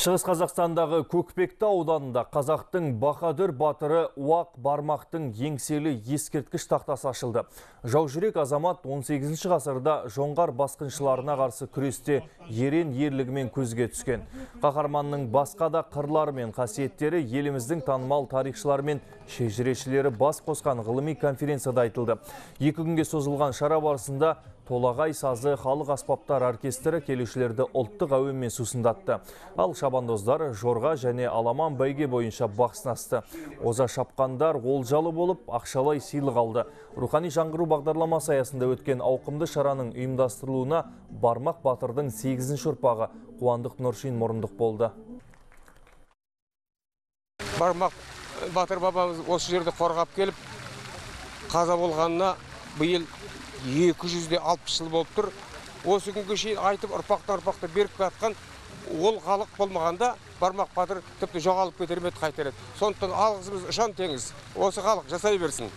Шығыс Қазақстандағы Көкпекті ауданында қазақтың Бахадүр батыры Уақ Бармақтың еңселі ескерткіш тақтасы ашылды. Жаужүрек азамат 18 ғасырда жоңғар басқыншыларына қарсы күресте ерен ерлігімен көзге түскен. Қаһарманның басқа да қырлары мен қасиеттері еліміздің танымал тарихшылары мен шежірешілері бас қосқан ғылыми конференцияда айтылды. Екі күнге созылған шара барысында Толағай сазы халық аспаптар оркестрі келушілерді ұлттық әуенмен сусындатты. Ал шабандоздар жорға және аламан бәйге бойынша бақ сынасты. Оза шапқандар олжалы болып, ақшалай сыйлық алды. Рухани жаңғыру бағдарламасы аясында өткен ауқымды шараның ұйымдастырылуына Бармақ Батырдың 8-ші ұрпағы Қуандық Нұршин мұрындық болды. бармақ батыр бабамыз осы жерді қорғап келіп қаза болғанына биыл 260 жыл болып тұр осы күнге шейін айтып ұрпақтан ұрпаққа беріп жатқан ол халық болмағанда бармақ батыр тіпті жоғалып кетер ме еді қайтер еді. Сондықтан алғысымыз ұшан теңіз. Осы халық жасай берсін.